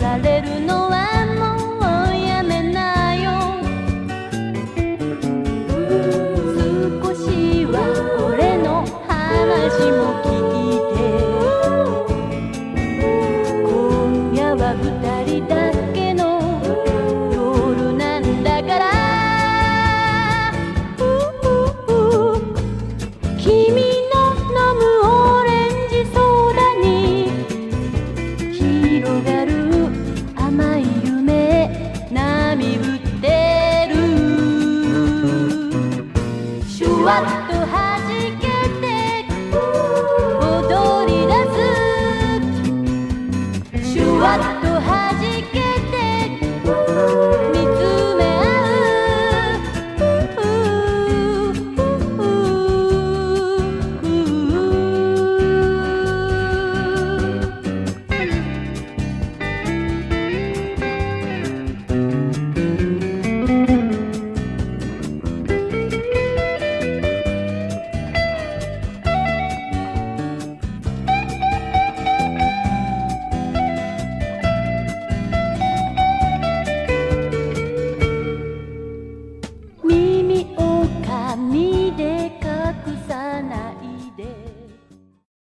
la おどりだす。シュワッとはじけて